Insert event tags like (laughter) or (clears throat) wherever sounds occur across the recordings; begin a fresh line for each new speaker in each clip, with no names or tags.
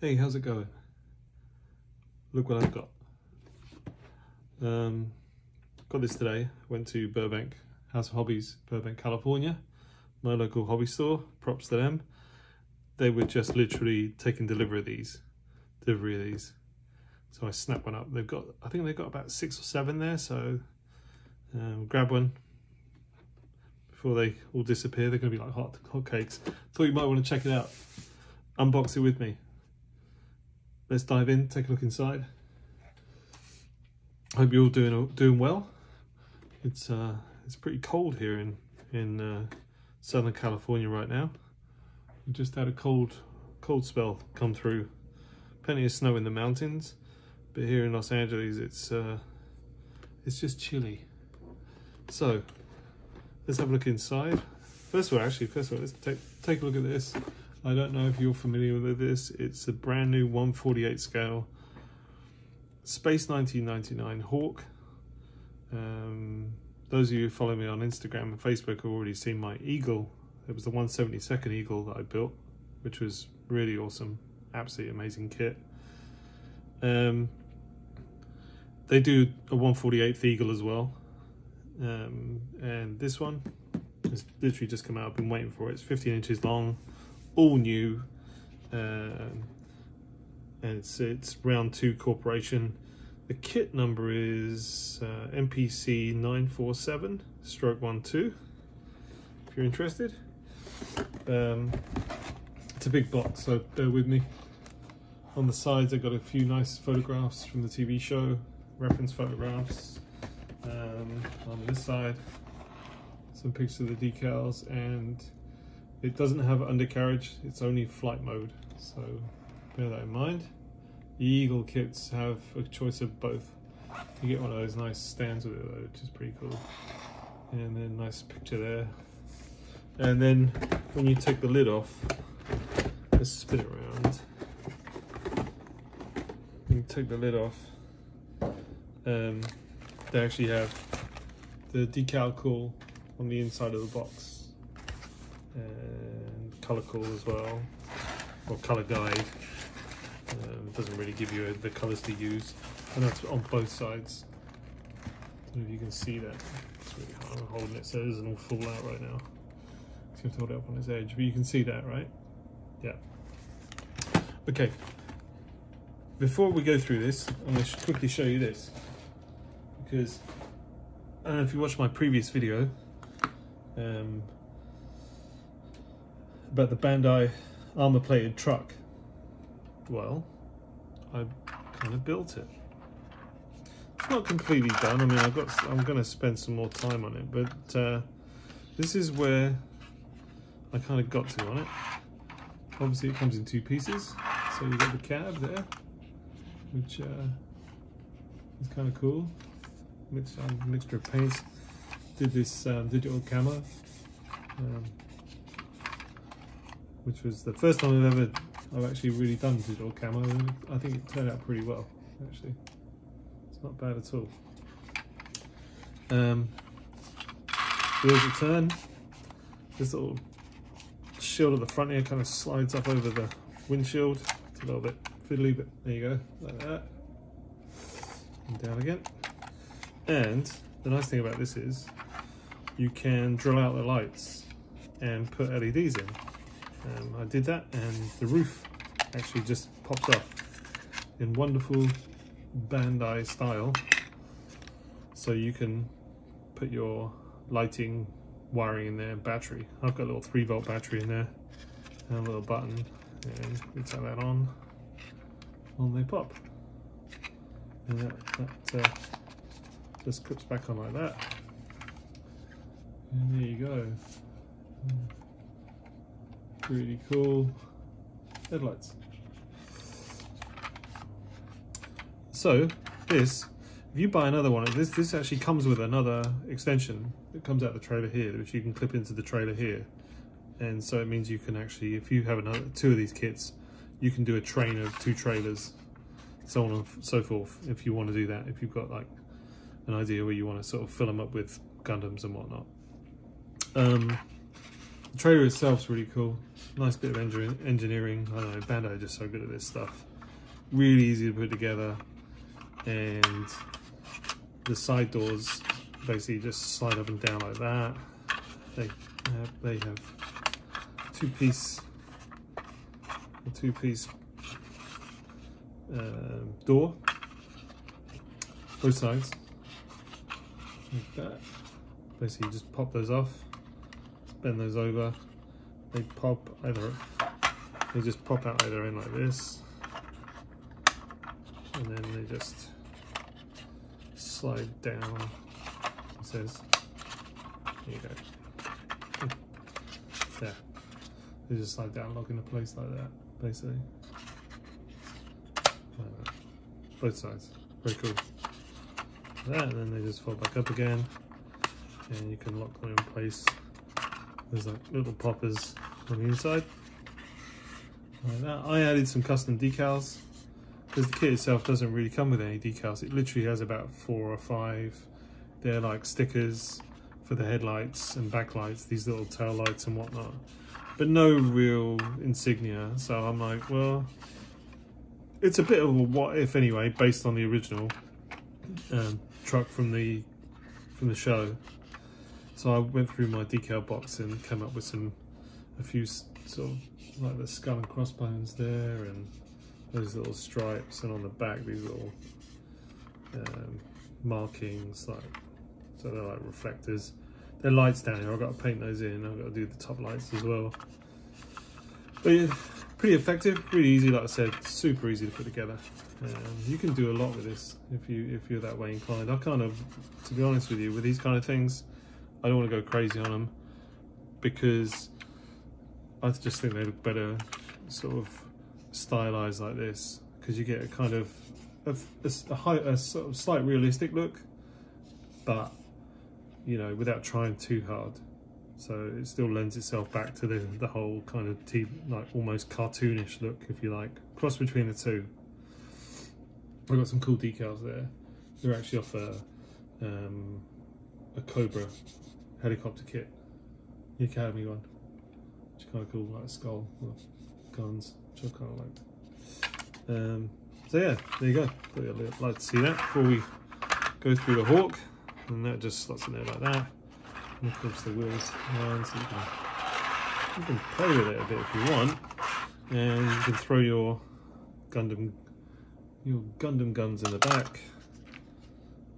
Hey, how's it going? Look what I've got. Um, got this today. Went to Burbank House of Hobbies, Burbank, California. My local hobby store. Props to them. They were just literally taking delivery of these, delivery of these. So I snapped one up. They've got, I think they've got about six or seven there. So um, grab one before they all disappear. They're going to be like hot hot cakes. Thought you might want to check it out. Unbox it with me. Let's dive in. Take a look inside. Hope you're all doing doing well. It's uh, it's pretty cold here in in uh, Southern California right now. We just had a cold cold spell come through. Plenty of snow in the mountains, but here in Los Angeles, it's uh, it's just chilly. So let's have a look inside. First of all, actually, first of all, let's take take a look at this. I don't know if you're familiar with this. It's a brand new 148 scale Space 1999 Hawk. Um, those of you who follow me on Instagram and Facebook have already seen my Eagle. It was the 172nd Eagle that I built, which was really awesome. Absolutely amazing kit. Um, they do a 148th Eagle as well. Um, and this one has literally just come out. I've been waiting for it. It's 15 inches long all new um, and it's it's round two corporation. The kit number is uh, mpc 947 stroke 12 if you're interested. Um, it's a big box so bear with me. On the sides i've got a few nice photographs from the tv show reference photographs um, on this side some pictures of the decals and it doesn't have undercarriage, it's only flight mode, so bear that in mind. The Eagle kits have a choice of both. You get one of those nice stands with it though, which is pretty cool. And then nice picture there. And then when you take the lid off, let's spin it around. When you take the lid off, um, they actually have the decal cool on the inside of the box color call as well or color guide. Um, doesn't really give you the colors to use. And that's on both sides. If you can see that. It's really hard. I'm holding it so it doesn't all fall out right now. It's going to hold it up on its edge but you can see that right? Yeah. Okay. Before we go through this I'm going to quickly show you this. Because I don't know if you watched my previous video um, about the Bandai armor plated truck. Well, I kind of built it. It's not completely done. I mean, I've got. I'm going to spend some more time on it, but uh, this is where I kind of got to on it. Obviously, it comes in two pieces. So you got the cab there, which uh, is kind of cool. Mixed um, mixture of paints. Did this um, digital camo. Um, which was the first time I've ever I've actually really done digital camo and I think it turned out pretty well actually. It's not bad at all. Um, wheels a turn. This little shield at the front here kind of slides up over the windshield. It's a little bit fiddly but there you go like that. And down again. And the nice thing about this is you can drill out the lights and put LEDs in um, I did that and the roof actually just pops off in wonderful Bandai style. So you can put your lighting wiring in there, battery. I've got a little 3 volt battery in there and a little button and we turn that on and they pop. And that, that uh, just clips back on like that. And there you go really cool headlights. So this, if you buy another one, this this actually comes with another extension that comes out the trailer here, which you can clip into the trailer here. And so it means you can actually, if you have another two of these kits, you can do a train of two trailers, so on and so forth, if you want to do that. If you've got like an idea where you want to sort of fill them up with Gundams and whatnot. Um, The trailer itself's really cool. Nice bit of engineering. I don't know, are just so good at this stuff. Really easy to put together. And the side doors basically just slide up and down like that. They have, they have two piece, two piece uh, door, both sides, like that. Basically, just pop those off, bend those over. They pop either, they just pop out either end like this, and then they just slide down. It says, here you go. (laughs) There. They just slide down, lock into place like that, basically. Like that. Both sides. Very cool. That, and then they just fold back up again, and you can lock them in place. There's like little poppers on the inside. Like that. I added some custom decals because the kit itself doesn't really come with any decals. It literally has about four or five. They're like stickers for the headlights and backlights, these little tail lights and whatnot, but no real insignia. So I'm like, well, it's a bit of a what if anyway, based on the original um, truck from the from the show. So I went through my decal box and came up with some a few sort of like the skull and crossbones there and those little stripes and on the back these little um, markings like so they're like reflectors. They're lights down here. I've got to paint those in. I've got to do the top lights as well. But yeah pretty effective really easy like I said super easy to put together. Um, you can do a lot with this if you if you're that way inclined. I kind of to be honest with you with these kind of things I don't want to go crazy on them because I just think they look better sort of stylized like this because you get a kind of a, a, high, a sort of slight realistic look but you know, without trying too hard. So it still lends itself back to the, the whole kind of like almost cartoonish look, if you like. Cross between the two. I've got some cool decals there. They're actually off a, um, a Cobra helicopter kit, the Academy one. Which is kind of cool, like skull with guns, which I kind of liked. Um, so yeah, there you go. Thought you'd like to see that before we go through the Hawk and that just slots in there like that and of course the wheels around so you can, you can play with it a bit if you want and you can throw your Gundam your Gundam guns in the back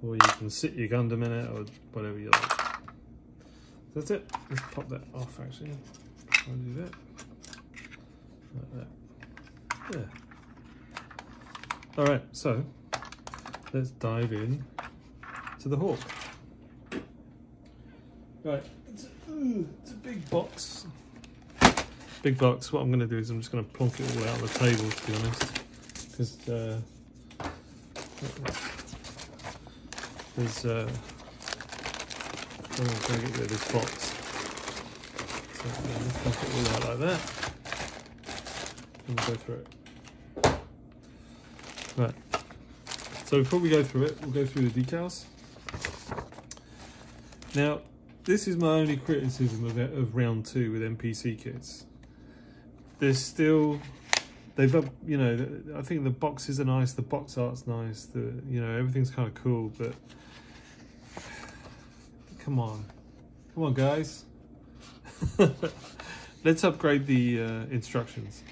or you can sit your Gundam in it or whatever you like that's it let's pop that off actually I'll do that like that yeah all right so let's dive in to the Hawk Right, it's a, it's a big box. Big box. What I'm going to do is I'm just going to plonk it all out on the table, to be honest, because uh, there's. Uh, Oh, I'm going to get rid of this box. So I'm to plonk it all out like that, and go through it. Right. So before we go through it, we'll go through the details. Now, this is my only criticism of, of round two with MPC kits. There's still, they've you know, I think the boxes are nice, the box art's nice, the you know everything's kind of cool, but come on, come on, guys. (laughs) Let's upgrade the uh, instructions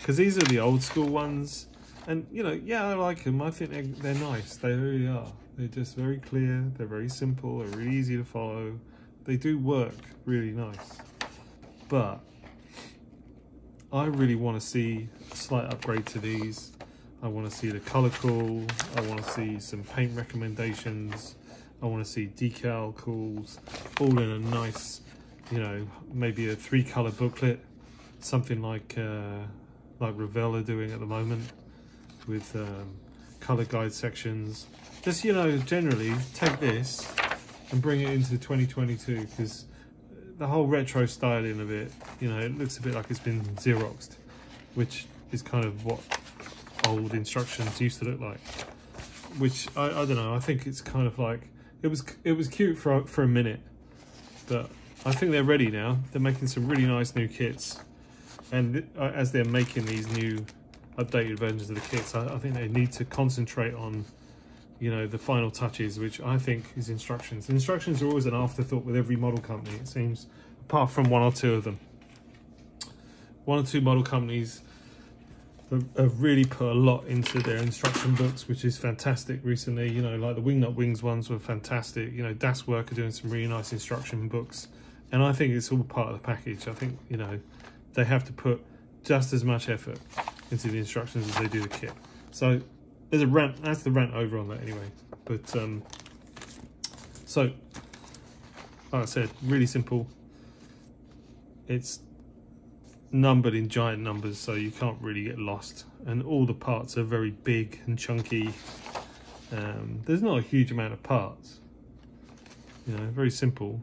because these are the old school ones, and you know, yeah, I like them. I think they're, they're nice. They really are. They're just very clear. They're very simple. They're really easy to follow they do work really nice, but I really want to see a slight upgrade to these. I want to see the color cool. I want to see some paint recommendations. I want to see decal calls, all in a nice, you know, maybe a three color booklet, something like uh, like Revell are doing at the moment with um, color guide sections. Just, you know, generally take this and bring it into 2022 because the whole retro styling of it, you know, it looks a bit like it's been Xeroxed, which is kind of what old instructions used to look like. Which I, I don't know. I think it's kind of like it was it was cute for for a minute, but I think they're ready now. They're making some really nice new kits. And uh, as they're making these new updated versions of the kits, I, I think they need to concentrate on you know the final touches which i think is instructions instructions are always an afterthought with every model company it seems apart from one or two of them one or two model companies have really put a lot into their instruction books which is fantastic recently you know like the wingnut wings ones were fantastic you know Das Werk are doing some really nice instruction books and i think it's all part of the package i think you know they have to put just as much effort into the instructions as they do the kit so there's a rant. That's the rant over on that anyway. But um, so, like I said, really simple. It's numbered in giant numbers, so you can't really get lost. And all the parts are very big and chunky. Um, there's not a huge amount of parts. You know, very simple.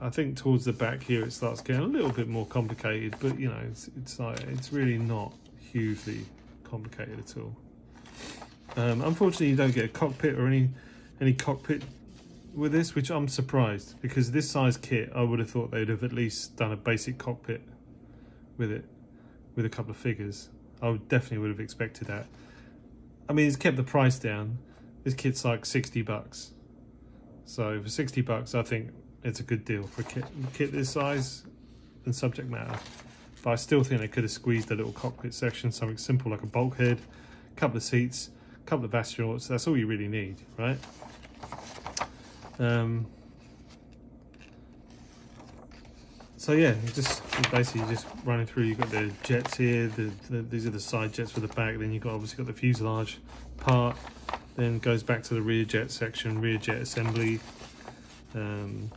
I think towards the back here it starts getting a little bit more complicated, but you know, it's, it's like it's really not hugely complicated at all. Um, unfortunately, you don't get a cockpit or any any cockpit with this, which I'm surprised because this size kit, I would have thought they'd have at least done a basic cockpit with it, with a couple of figures. I definitely would have expected that. I mean, it's kept the price down. This kit's like 60 bucks. So for 60 bucks, I think it's a good deal for a kit, kit this size and subject matter. But I still think they could have squeezed a little cockpit section, something simple like a bulkhead, a couple of seats, a couple of astronauts, that's all you really need, right? Um, so yeah, just basically just running through, you've got the jets here, the, the, these are the side jets for the back, then you've got obviously got the fuselage part, then goes back to the rear jet section, rear jet assembly, um,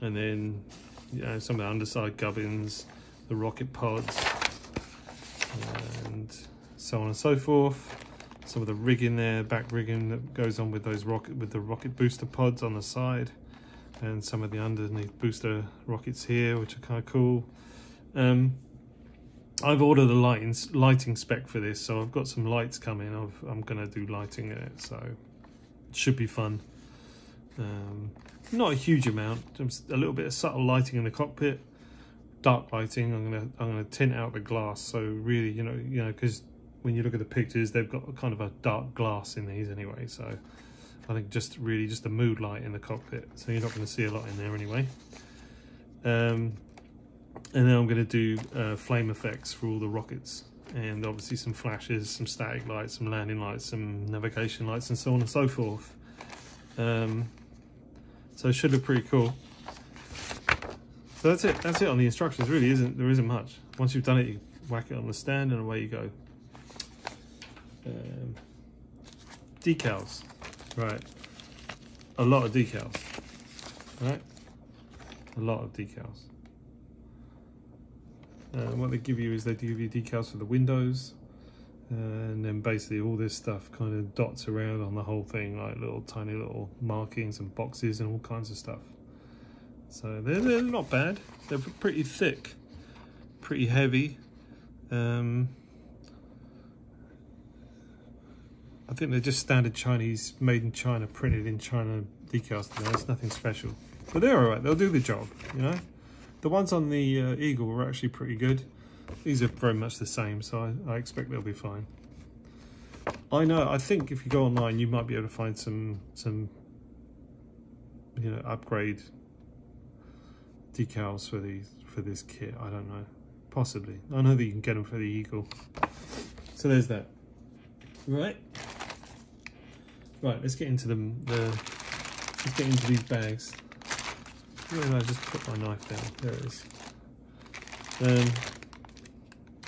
and then you know, some of the underside gubbins, the rocket pods, and so on and so forth. Some of the rigging there, back rigging that goes on with those rocket with the rocket booster pods on the side, and some of the underneath booster rockets here, which are kind of cool. Um, I've ordered a lighting lighting spec for this, so I've got some lights coming. i am going to do lighting in it, so it should be fun. Um, not a huge amount, just a little bit of subtle lighting in the cockpit, dark lighting. I'm gonna I'm gonna tint out the glass, so really, you know, you know, because when you look at the pictures, they've got kind of a dark glass in these anyway. So I think just really just a mood light in the cockpit. So you're not going to see a lot in there anyway. Um, and then I'm going to do uh, flame effects for all the rockets and obviously some flashes, some static lights, some landing lights, some navigation lights and so on and so forth. Um, so it should look pretty cool. So that's it. That's it on the instructions. Really isn't there isn't much. Once you've done it, you whack it on the stand and away you go um, decals right. A lot of decals. Right? A lot of decals. Uh, what they give you is they give you decals for the windows and then basically all this stuff kind of dots around on the whole thing like little tiny little markings and boxes and all kinds of stuff. So they're, they're not bad. They're pretty thick. Pretty heavy. Um, I think they're just standard Chinese, made in China, printed in China decals. There's nothing special, but they're all right. They'll do the job, you know. The ones on the uh, Eagle were actually pretty good. These are very much the same, so I, I expect they'll be fine. I know. I think if you go online, you might be able to find some some you know upgrade decals for these for this kit. I don't know. Possibly. I know that you can get them for the Eagle. So there's that. Right. Right, let's get into them. The, let's get into these bags. Where did I just put my knife down? There it is. Um,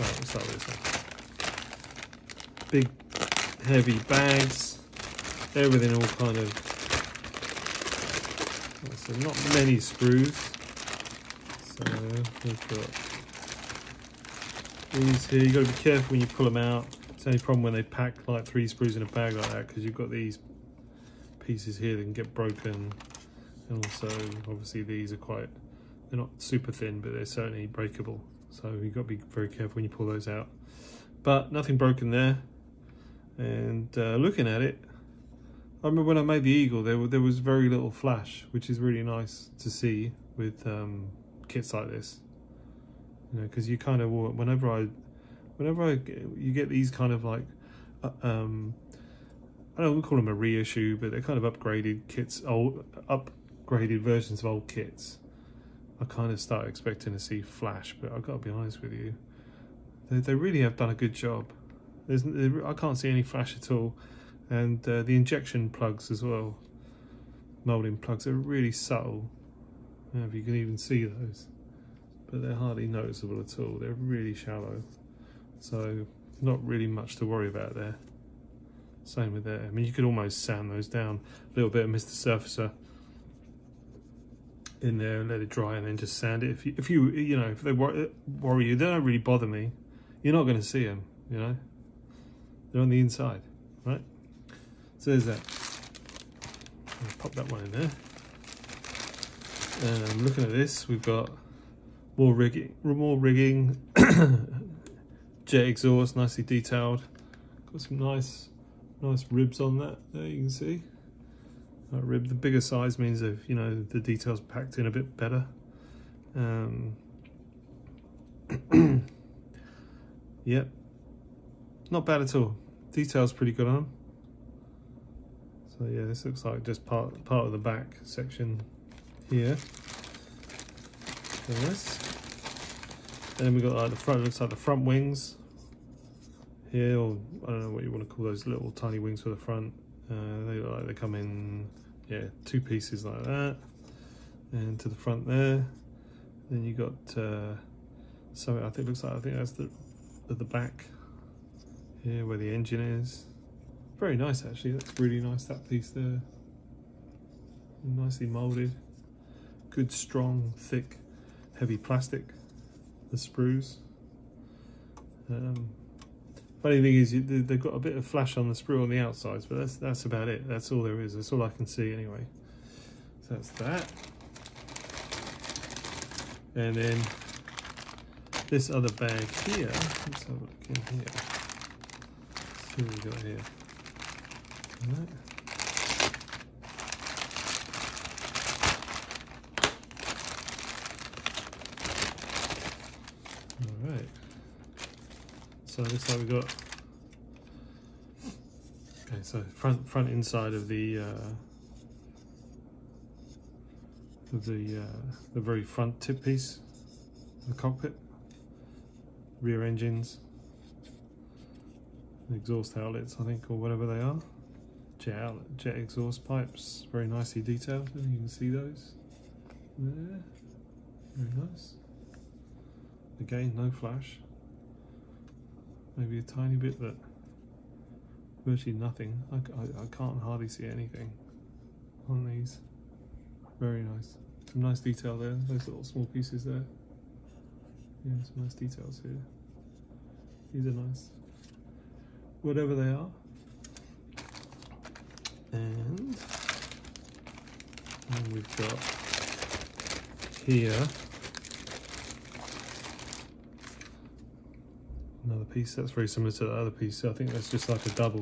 right, let's start with this one. Big, heavy bags. Everything all kind of. So not many screws. So we've got these here. You've got to be careful when you pull them out. The only problem when they pack like three screws in a bag like that because you've got these pieces here that can get broken. And also obviously these are quite they're not super thin but they're certainly breakable. So you've got to be very careful when you pull those out. But nothing broken there. And uh, looking at it I remember when I made the Eagle there, there was very little flash which is really nice to see with um, kits like this. You know, because you kind of whenever I, whenever I you get these kind of like, uh, um, I don't know, we call them a reissue, but they're kind of upgraded kits, old upgraded versions of old kits. I kind of start expecting to see flash, but I've got to be honest with you, they, they really have done a good job. There's, I can't see any flash at all, and uh, the injection plugs as well, molding plugs, are really subtle. I don't know if you can even see those, but they're hardly noticeable at all. They're really shallow, so not really much to worry about there. Same with there. I mean, you could almost sand those down a little bit of Mr. Surfacer in there and let it dry and then just sand it. If you, if you, you know, if they worry, worry you, they don't really bother me. You're not going to see them, you know. They're on the inside, right? So there's that. pop that one in there. Um, looking at this, we've got more rigging, more rigging, (coughs) jet exhaust, nicely detailed. Got some nice, nice ribs on that. There you can see. That rib, the bigger size means you know the details packed in a bit better. Um, (clears throat) yep, not bad at all. Details pretty good on them. So yeah, this looks like just part part of the back section here. this. Then we got like the front, looks like the front wings here, or I don't know what you want to call those little tiny wings for the front. Uh, they look like they come in, yeah, two pieces like that. And to the front there. Then you got uh, so I think looks like I think that's the at the back here where the engine is. Very nice actually. That's really nice that piece there. Nicely molded good, strong, thick, heavy plastic, the sprues. Um, funny thing is, they've got a bit of flash on the sprue on the outsides, but that's that's about it. That's all there is. That's all I can see anyway. So that's that. And then this other bag here. Let's have a look in here. Let's see what we got here. All right. So it looks like we've got okay, so front front inside of the uh, of the uh, the very front tip piece, the cockpit, rear engines, exhaust outlets, I think, or whatever they are. Jet outlet, jet exhaust pipes, very nicely detailed. You can see those there. Very nice. Again, no flash maybe a tiny bit, but virtually nothing. I, I, I can't hardly see anything on these. Very nice. Some nice detail there, those little small pieces there. Yeah, some nice details here. These are nice. Whatever they are. And, and we've got here another piece. That's very similar to the other piece. So i think that's just like a double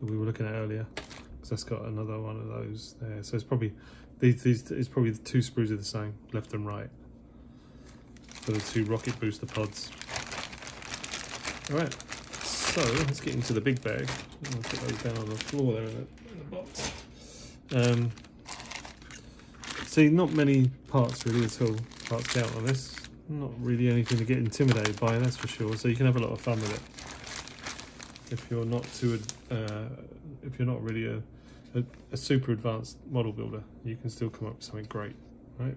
that we were looking at earlier because that's got another one of those there. So it's probably these, these it's probably the two sprues are the same left and right. For the two rocket booster pods. All right so let's get into the big bag. I'll put those down on the floor there in the, in the box. Um see not many parts really at all parts out on this not really anything to get intimidated by, that's for sure. So you can have a lot of fun with it. If you're not too, uh, if you're not really a, a, a, super advanced model builder, you can still come up with something great, right?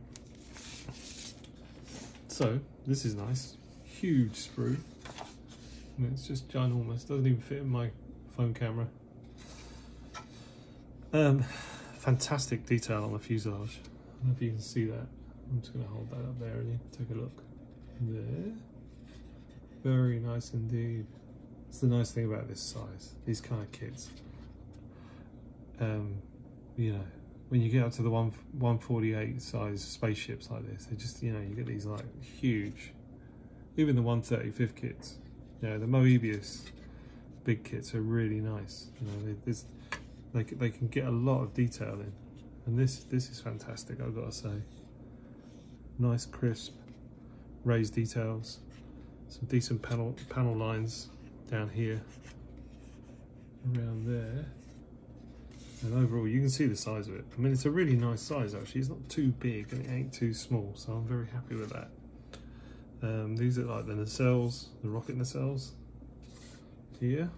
So this is nice, huge sprue. it's just ginormous. Doesn't even fit in my phone camera. Um, fantastic detail on the fuselage. I don't know if you can see that. I'm just going to hold that up there and take a look. There. Very nice indeed. It's the nice thing about this size, these kind of kits. Um, you know, when you get up to the one 148 size spaceships like this, they just, you know, you get these like huge, even the 135th kits. You know, the Moebius big kits are really nice. You know, they, they, they can get a lot of detail in. And this, this is fantastic, I've got to say nice crisp raised details, some decent panel panel lines down here, around there. And overall, you can see the size of it. I mean, it's a really nice size actually. It's not too big and it ain't too small, so I'm very happy with that. Um, these are like the nacelles, the rocket nacelles here.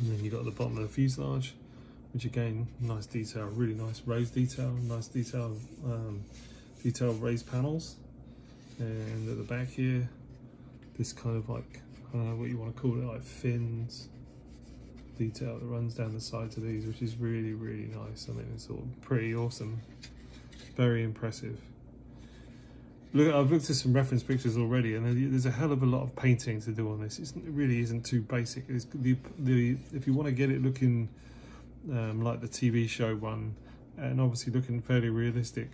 And then you got the bottom of the fuselage, which again, nice detail, really nice raised detail, nice detail, um, detailed raised panels. And at the back here, this kind of like, I don't know what you want to call it, like fins detail that runs down the sides of these, which is really, really nice. I mean, it's all pretty awesome, very impressive. Look, I've looked at some reference pictures already, and there's a hell of a lot of painting to do on this. It's, it really isn't too basic. The, the if you want to get it looking um, like the TV show one, and obviously looking fairly realistic,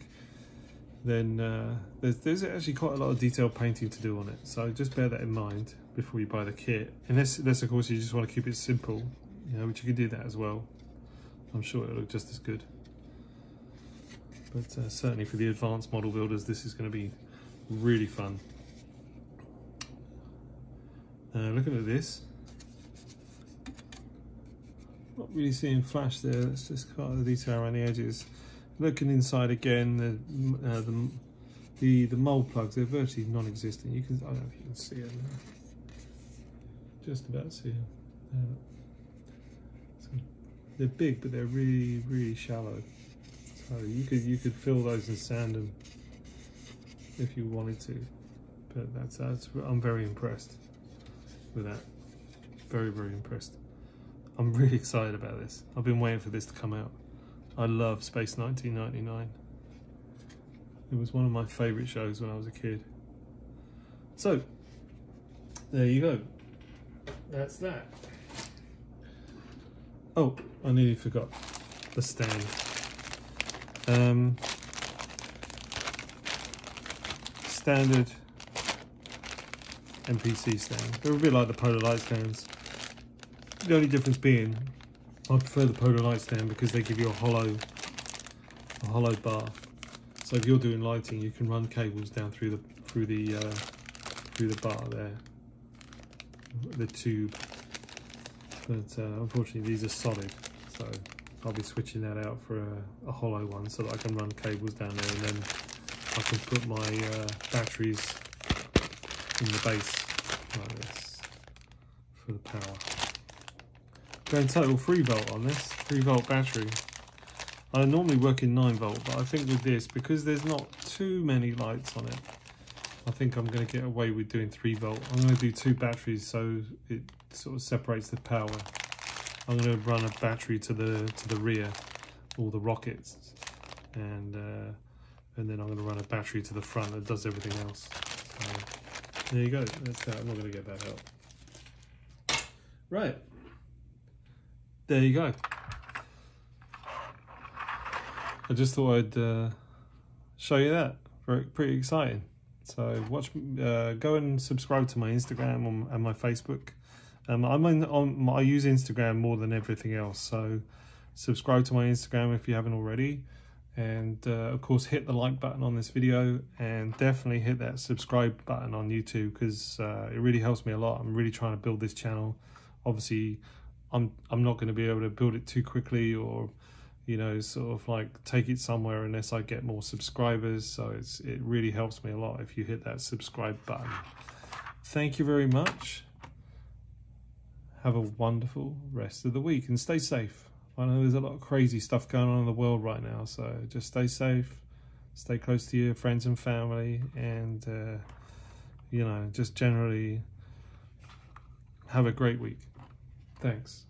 then uh, there's, there's actually quite a lot of detailed painting to do on it. So just bear that in mind before you buy the kit. Unless, unless of course you just want to keep it simple, you know, which you can do that as well. I'm sure it'll look just as good. But uh, certainly for the advanced model builders, this is going to be really fun. Uh, looking at this, not really seeing flash there. Let's just cut the detail around the edges. Looking inside again, the uh, the, the the mold plugs they're virtually non-existent. You can I don't know if you can see it. Just about see them. Uh, so they're big, but they're really really shallow. So you could you could fill those and sand them if you wanted to. But that's, that's I'm very impressed with that. Very, very impressed. I'm (laughs) really excited about this. I've been waiting for this to come out. I love Space 1999. It was one of my favourite shows when I was a kid. So, there you go. That's that. Oh, I nearly forgot the stand. Um, standard MPC stand. They're a bit like the Polar Light stands. The only difference being, I prefer the Polar Light stand because they give you a hollow, a hollow bar. So if you're doing lighting, you can run cables down through the through the uh, through the bar there, the tube. But uh, unfortunately, these are solid, so I'll be switching that out for a, a hollow one so that I can run cables down there and then I can put my uh, batteries in the base like this for the power. Going total 3 volt on this, 3 volt battery. I normally work in 9 volt, but I think with this, because there's not too many lights on it, I think I'm going to get away with doing 3 volt. I'm going to do two batteries so it sort of separates the power. I'm going to run a battery to the to the rear, all the rockets, and uh, and then I'm going to run a battery to the front that does everything else. So, there you go. That's that. I'm not going to get that out. Right. There you go. I just thought I'd uh, show you that. Very, pretty exciting. So watch, uh, go and subscribe to my Instagram and my Facebook. Um, I'm in, on, I use Instagram more than everything else. So subscribe to my Instagram if you haven't already and uh, of course hit the like button on this video and definitely hit that subscribe button on YouTube because uh, it really helps me a lot. I'm really trying to build this channel. Obviously, I'm I'm not going to be able to build it too quickly or you know sort of like take it somewhere unless I get more subscribers. So it's it really helps me a lot if you hit that subscribe button. Thank you very much. Have a wonderful rest of the week and stay safe. I know there's a lot of crazy stuff going on in the world right now, so just stay safe, stay close to your friends and family, and uh, you know, just generally have a great week. Thanks.